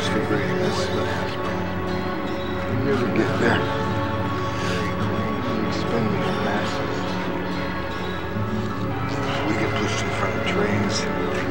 supposed to bring this, but never get there. You expend me masses. We can push in front of trains.